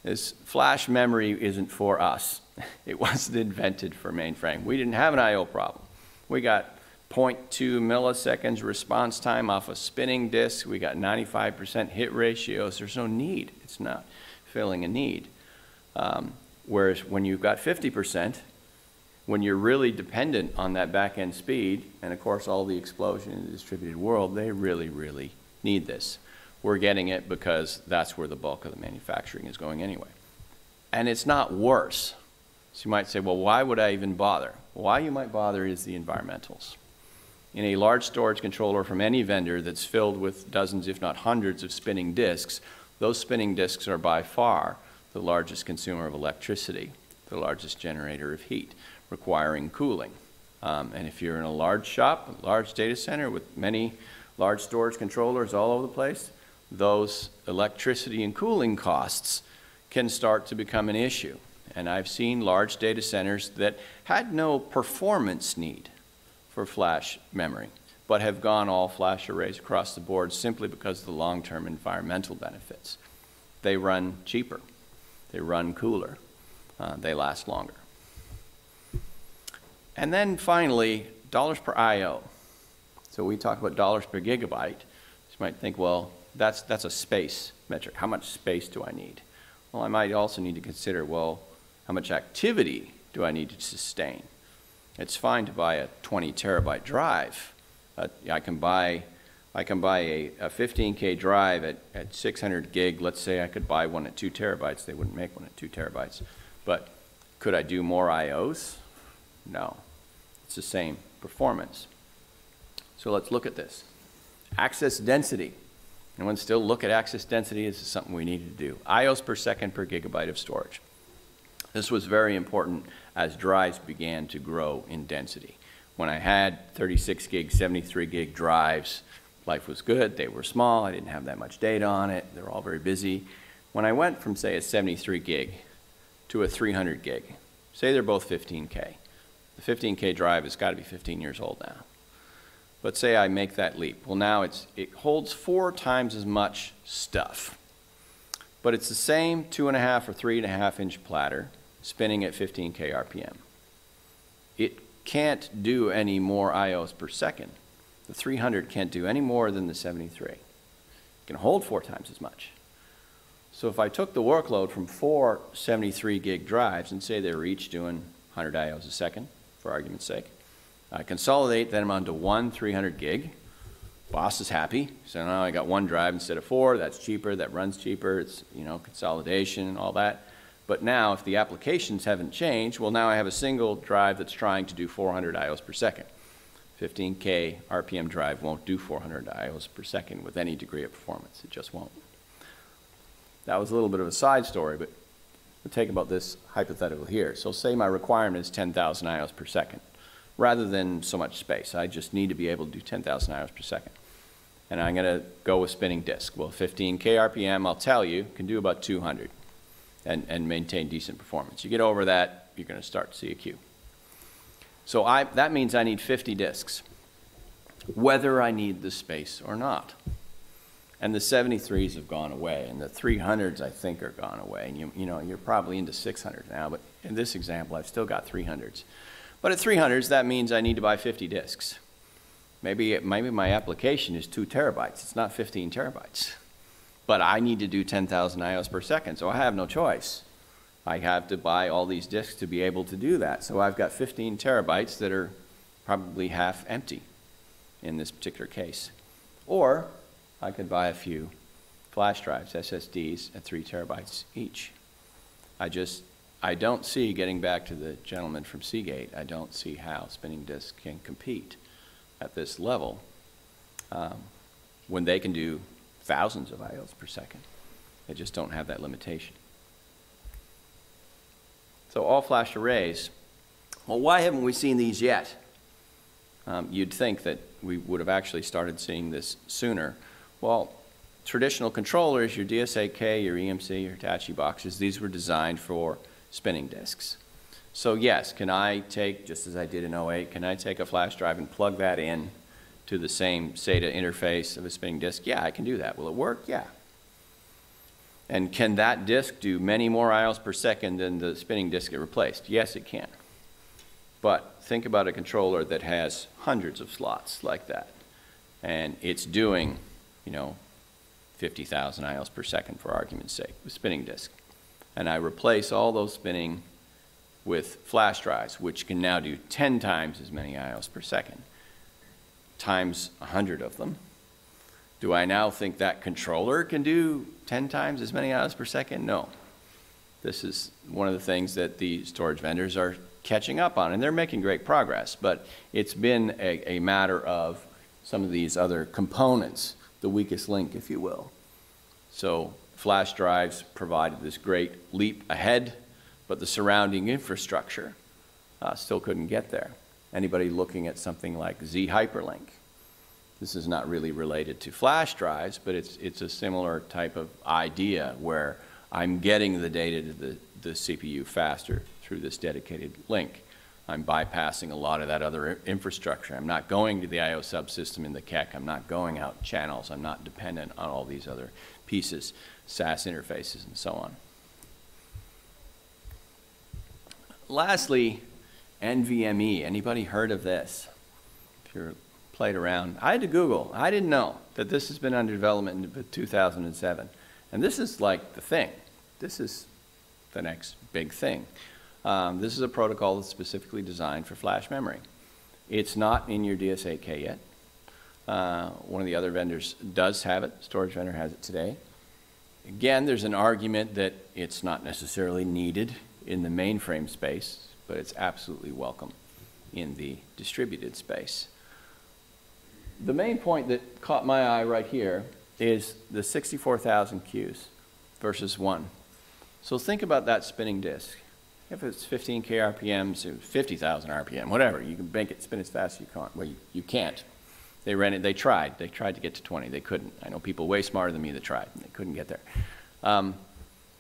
This flash memory isn't for us. It wasn't invented for mainframe. We didn't have an I.O. problem. We got 0.2 milliseconds response time off a spinning disk. We got 95% hit ratios. There's no need. It's not filling a need. Um, whereas when you've got 50%, when you're really dependent on that back end speed, and of course all the explosion in the distributed world, they really, really need this. We're getting it because that's where the bulk of the manufacturing is going anyway. And it's not worse. So you might say, well, why would I even bother? Why you might bother is the environmentals. In a large storage controller from any vendor that's filled with dozens, if not hundreds, of spinning disks, those spinning disks are by far the largest consumer of electricity, the largest generator of heat requiring cooling. Um, and if you're in a large shop, a large data center with many large storage controllers all over the place, those electricity and cooling costs can start to become an issue. And I've seen large data centers that had no performance need for flash memory, but have gone all flash arrays across the board simply because of the long-term environmental benefits. They run cheaper, they run cooler, uh, they last longer. And then finally, dollars per IO. So we talk about dollars per gigabyte. You might think, well, that's, that's a space metric. How much space do I need? Well, I might also need to consider, well, how much activity do I need to sustain? It's fine to buy a 20 terabyte drive. Uh, I can buy, I can buy a, a 15K drive at, at 600 gig. Let's say I could buy one at 2 terabytes. They wouldn't make one at 2 terabytes. But could I do more IOs? No. It's the same performance. So let's look at this. Access density. Anyone still look at access density? This is something we need to do. IOs per second per gigabyte of storage. This was very important as drives began to grow in density. When I had 36 gig, 73 gig drives, life was good. They were small. I didn't have that much data on it. They were all very busy. When I went from, say, a 73 gig to a 300 gig, say they're both 15K, the 15K drive has got to be 15 years old now. But say I make that leap. Well, now it's, it holds four times as much stuff. But it's the same two and a half or three and a half inch platter spinning at 15K RPM. It can't do any more IOs per second. The 300 can't do any more than the 73. It can hold four times as much. So if I took the workload from four 73 gig drives and say they were each doing 100 IOs a second, for argument's sake. I consolidate them onto one 300 gig. Boss is happy. So oh, now I got one drive instead of four. That's cheaper. That runs cheaper. It's, you know, consolidation and all that. But now, if the applications haven't changed, well, now I have a single drive that's trying to do 400 IOs per second. 15K RPM drive won't do 400 IOs per second with any degree of performance. It just won't. That was a little bit of a side story, but we'll take about this hypothetical here. So say my requirement is 10,000 IOs per second, rather than so much space. I just need to be able to do 10,000 IOs per second. And I'm going to go with spinning disk. Well, 15K RPM, I'll tell you, can do about 200 and, and maintain decent performance. You get over that, you're going to start to see a queue. So I, that means I need 50 disks, whether I need the space or not. And the 73s have gone away, and the 300s, I think, are gone away. And you, you know, you're probably into 600 now, but in this example, I've still got 300s. But at 300s, that means I need to buy 50 disks. Maybe, maybe my application is 2 terabytes. It's not 15 terabytes. But I need to do 10,000 IOs per second, so I have no choice. I have to buy all these disks to be able to do that. So I've got 15 terabytes that are probably half empty in this particular case. Or I could buy a few flash drives, SSDs, at three terabytes each. I just, I don't see, getting back to the gentleman from Seagate, I don't see how spinning disk can compete at this level um, when they can do thousands of IOs per second. They just don't have that limitation. So all flash arrays, well, why haven't we seen these yet? Um, You'd think that we would have actually started seeing this sooner. Well, traditional controllers, your DS8K, your EMC, your Hitachi boxes, these were designed for spinning disks. So yes, can I take, just as I did in '08, can I take a flash drive and plug that in to the same SATA interface of a spinning disk? Yeah, I can do that. Will it work? Yeah. And can that disk do many more IOs per second than the spinning disk it replaced? Yes, it can. But think about a controller that has hundreds of slots like that, and it's doing, you know, 50,000 IOs per second for argument's sake, with spinning disk. And I replace all those spinning with flash drives, which can now do 10 times as many IOs per second, times 100 of them. Do I now think that controller can do 10 times as many IOs per second? No. This is one of the things that the storage vendors are catching up on, and they're making great progress. But it's been a, a matter of some of these other components, the weakest link, if you will. So flash drives provided this great leap ahead, but the surrounding infrastructure uh, still couldn't get there. Anybody looking at something like Z Hyperlink, this is not really related to flash drives, but it's, it's a similar type of idea where I'm getting the data to the, the CPU faster through this dedicated link. I'm bypassing a lot of that other infrastructure. I'm not going to the I.O. subsystem in the CEC. I'm not going out channels. I'm not dependent on all these other pieces, SAS interfaces, and so on. Lastly, NVMe. Anybody heard of this? If you're played around. I had to Google. I didn't know that this has been under development in 2007. And this is like the thing. This is the next big thing. Um, this is a protocol that's specifically designed for flash memory. It's not in your DS8K yet. Uh, one of the other vendors does have it. Storage vendor has it today. Again, there's an argument that it's not necessarily needed in the mainframe space, but it's absolutely welcome in the distributed space. The main point that caught my eye right here is the 64,000 Qs versus one. So think about that spinning disk. If it's 15K RPMs, 50,000 RPM, whatever, you can make it spin as fast as you can. Well, you, you can't. They ran it, they tried. They tried to get to 20. They couldn't. I know people way smarter than me that tried, and they couldn't get there. Um,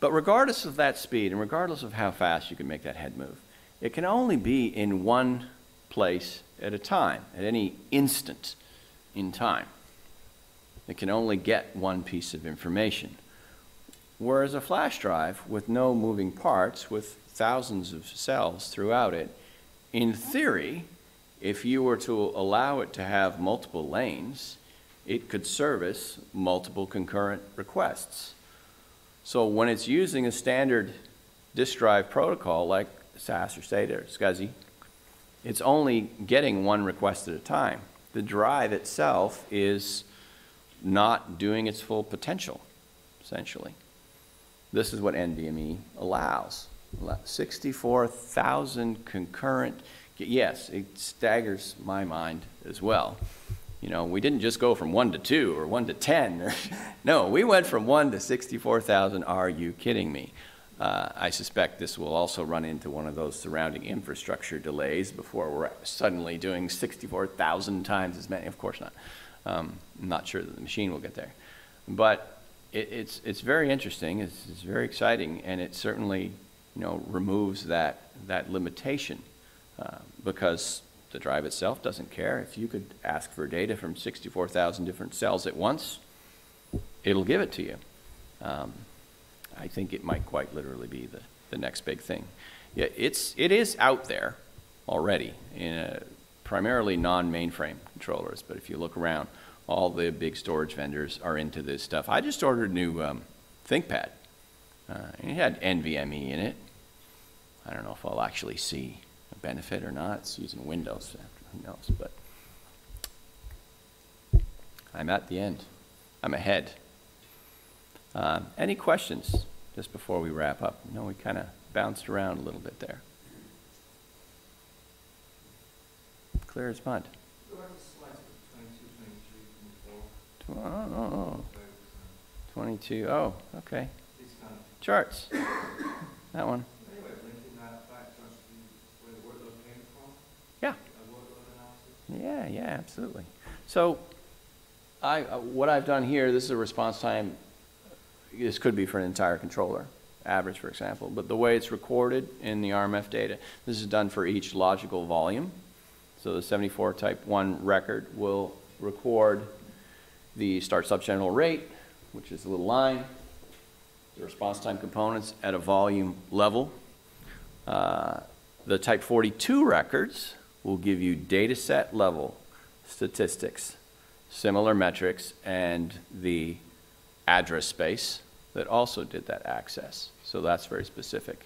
but regardless of that speed, and regardless of how fast you can make that head move, it can only be in one place at a time, at any instant in time. It can only get one piece of information. Whereas a flash drive with no moving parts, with thousands of cells throughout it, in theory, if you were to allow it to have multiple lanes, it could service multiple concurrent requests. So when it's using a standard disk drive protocol like SAS or SATA or SCSI, it's only getting one request at a time. The drive itself is not doing its full potential, essentially. This is what NVMe allows. 64,000 concurrent, yes, it staggers my mind as well. You know, we didn't just go from one to two or one to 10. Or, no, we went from one to 64,000. Are you kidding me? Uh, I suspect this will also run into one of those surrounding infrastructure delays before we're suddenly doing 64,000 times as many. Of course not. Um, I'm not sure that the machine will get there. But it, it's, it's very interesting, it's, it's, very exciting, and it certainly you know, removes that, that limitation uh, because the drive itself doesn't care. If you could ask for data from 64,000 different cells at once, it'll give it to you. Um, I think it might quite literally be the, the next big thing. Yeah, it's, it is out there already in a, primarily non-mainframe controllers, but if you look around, all the big storage vendors are into this stuff. I just ordered a new um, ThinkPad. Uh, it had NVMe in it. I don't know if I'll actually see benefit or not. It's using Windows, who knows, but I'm at the end. I'm ahead. Uh, any questions just before we wrap up? I know we kind of bounced around a little bit there. Clear as mud. Oh, oh, oh. 22. Oh, okay. Charts. That one. Yeah. Yeah, absolutely. So I, uh, what I've done here, this is a response time, this could be for an entire controller, average, for example, but the way it's recorded in the RMF data, this is done for each logical volume. So the 74 type 1 record will record the start subchannel rate, which is the little line, the response time components at a volume level. Uh, the type 42 records will give you data set level statistics, similar metrics, and the address space that also did that access. So that's very specific.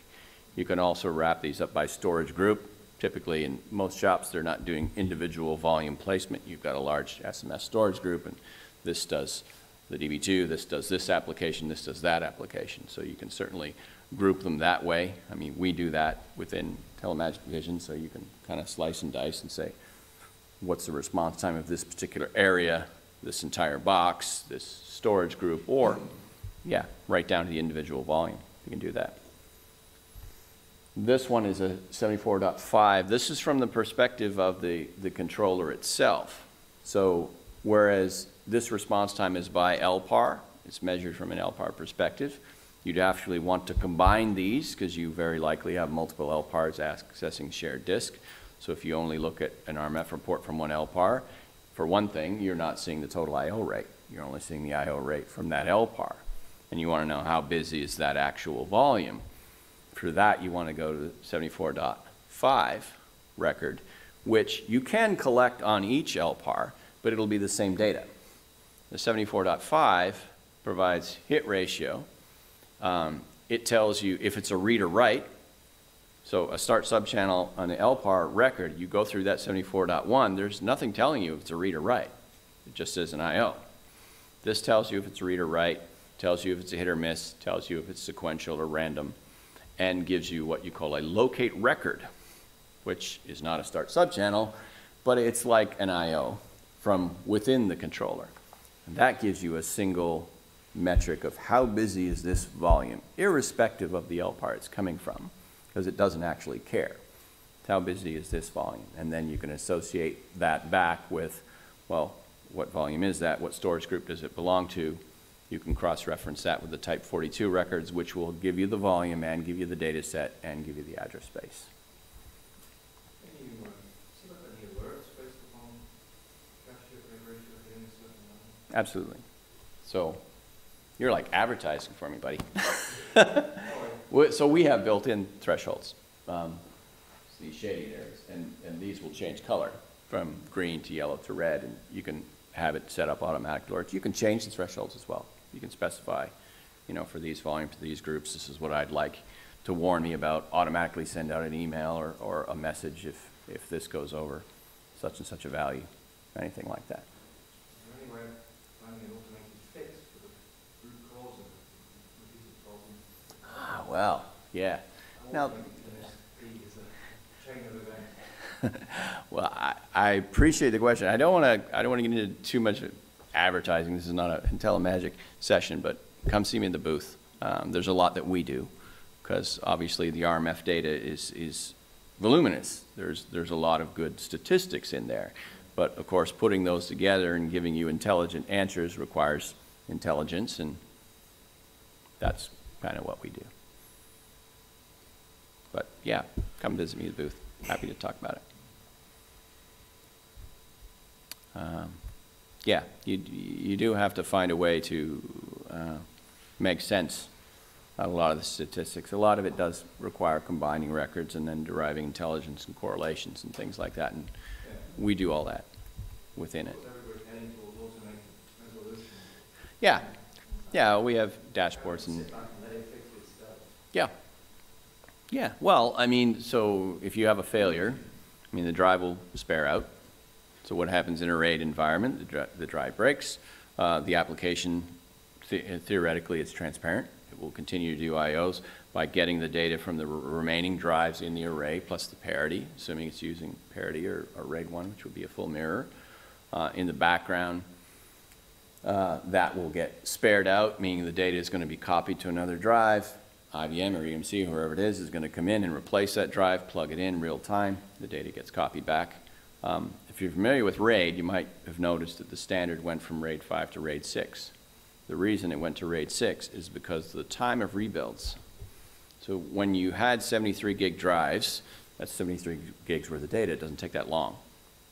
You can also wrap these up by storage group. Typically, in most shops, they're not doing individual volume placement. You've got a large SMS storage group, and this does the DB2, this does this application, this does that application. So you can certainly group them that way. I mean, we do that within IntelliMagic Vision, so you can kind of slice and dice and say, what's the response time of this particular area, this entire box, this storage group, or, yeah, right down to the individual volume. You can do that. This one is a 74.5. This is from the perspective of the, the controller itself. So whereas this response time is by LPAR, it's measured from an LPAR perspective, you'd actually want to combine these because you very likely have multiple LPARs accessing shared disk. So if you only look at an RMF report from one LPAR, for one thing, you're not seeing the total I.O. rate. You're only seeing the I.O. rate from that LPAR. And you want to know how busy is that actual volume. For that, you want to go to 74.5 record, which you can collect on each LPAR, but it'll be the same data. The 74.5 provides hit ratio. Um, it tells you if it's a read or write. So a start subchannel on the LPAR record, you go through that 74.1, there's nothing telling you if it's a read or write. It just says an I.O. This tells you if it's a read or write, tells you if it's a hit or miss, tells you if it's sequential or random, and gives you what you call a locate record, which is not a start subchannel, but it's like an I.O. from within the controller. And that gives you a single metric of how busy is this volume, irrespective of the LPAR it's coming from, because it doesn't actually care. How busy is this volume? And then you can associate that back with, well, what volume is that? What storage group does it belong to? You can cross-reference that with the Type 42 records, which will give you the volume and give you the data set and give you the address space. Uh, set up any alerts based upon capture rate ratio hitting a certain level? Absolutely. So you're like advertising for me, buddy. So we have built-in thresholds, um, these shading areas, and, and these will change color from green to yellow to red, and you can have it set up automatic alerts. You can change the thresholds as well. You can specify, you know, for these volumes, these groups, this is what I'd like to warn me about, automatically send out an email or, or a message if, if this goes over such and such a value, anything like that. Is there any way of finding an automated fix for the root cause of the repeated problem? Well, yeah. Now-. Well, I, I appreciate the question. I don't want to, I don't want to get into too much advertising. This is not a IntelliMagic session, but come see me in the booth. Um, there's a lot that we do, because obviously the RMF data is, is voluminous. There's, there's a lot of good statistics in there. But of course, putting those together and giving you intelligent answers requires intelligence, and that's kind of what we do. But yeah, come visit me at the booth. Happy to talk about it. Um, Yeah, you, you do have to find a way to uh, make sense of a lot of the statistics. A lot of it does require combining records and then deriving intelligence and correlations and things like that, and we do all that within it. What's everybody heading towards automated resolution? Yeah, yeah, we have dashboards and Sit back and let it fix itself. Yeah. Yeah, well, I mean, so if you have a failure, I mean, the drive will spare out. So what happens in a RAID environment? The, dri- the drive breaks. Uh, the application, the- theoretically, it's transparent. It will continue to do IOs by getting the data from the remaining drives in the array plus the parity, assuming it's using parity or, or RAID 1, which would be a full mirror. Uh, in the background, uh, that will get spared out, meaning the data is going to be copied to another drive. IBM or EMC, whoever it is, is going to come in and replace that drive, plug it in real time. The data gets copied back. Um, if you're familiar with RAID, you might have noticed that the standard went from RAID 5 to RAID 6. The reason it went to RAID 6 is because the time of rebuilds. So when you had 73 gig drives, that's 73 gigs worth of data. It doesn't take that long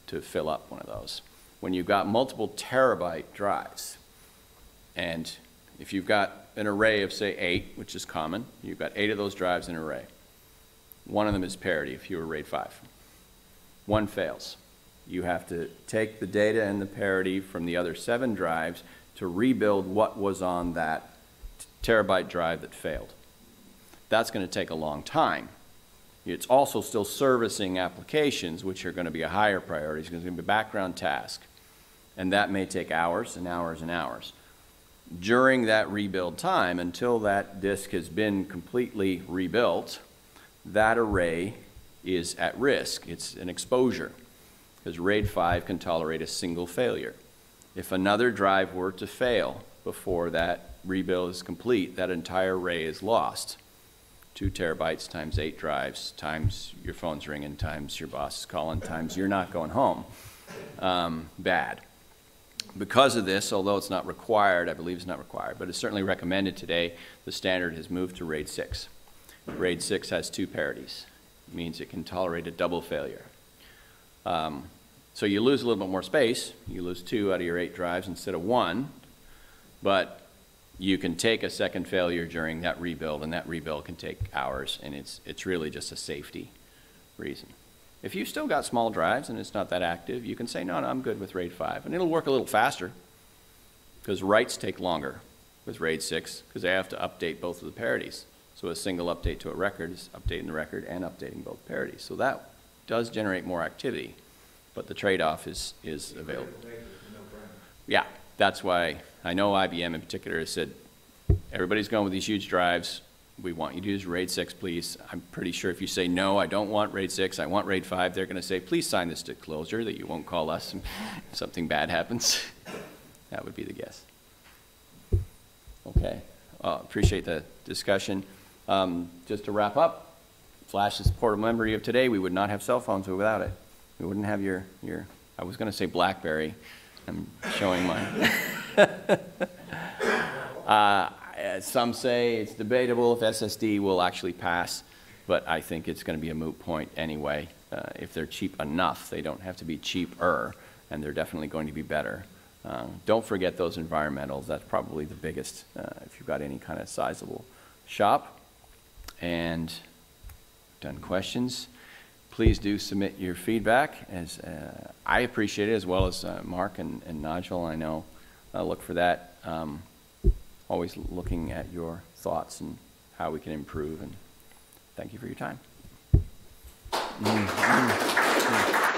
to fill up one of those. When you've got multiple terabyte drives, and if you've got an array of, say, eight, which is common, you've got eight of those drives in an array. One of them is parity if you were RAID 5. One fails. You have to take the data and the parity from the other seven drives to rebuild what was on that terabyte drive that failed. That's going to take a long time. It's also still servicing applications, which are going to be a higher priority. It's going to be a background task. And that may take hours and hours and hours. During that rebuild time, until that disk has been completely rebuilt, that array is at risk. It's an exposure because RAID 5 can tolerate a single failure. If another drive were to fail before that rebuild is complete, that entire array is lost. Two terabytes times eight drives, times your phone's ringing, times your boss is calling, times you're not going home. Um, bad. Because of this, although it's not required, I believe it's not required, but it's certainly recommended today, the standard has moved to RAID 6. RAID 6 has two parities. It means it can tolerate a double failure. Um, so you lose a little bit more space. You lose two out of your eight drives instead of one, but you can take a second failure during that rebuild, and that rebuild can take hours, and it's, it's really just a safety reason. If you've still got small drives and it's not that active, you can say, no, no, I'm good with RAID 5. And it'll work a little faster because writes take longer with RAID 6 because they have to update both of the parities. So a single update to a record is updating the record and updating both parities. So that does generate more activity, but the trade-off is, is available. Yeah, that's why I know IBM in particular has said, everybody's going with these huge drives. We want you to use RAID 6, please. I'm pretty sure if you say, no, I don't want RAID 6, I want RAID 5, they're going to say, please sign this disclosure that you won't call us if something bad happens. that would be the guess. Okay. Uh, appreciate the discussion. Um, just to wrap up, Flash is a portable memory of today. We would not have cell phones without it. We wouldn't have your, your I was going to say BlackBerry. I'm showing mine. uh, some say it's debatable if SSD will actually pass, but I think it's going to be a moot point anyway. Uh, if they're cheap enough, they don't have to be cheaper, and they're definitely going to be better. Uh, don't forget those environmentals. That's probably the biggest uh, if you've got any kind of sizable shop. And done questions. Please do submit your feedback. As uh, I appreciate it, as well as uh, Mark and, and Nigel. I know. Uh, look for that. Um, always looking at your thoughts and how we can improve. And thank you for your time. Mm -hmm.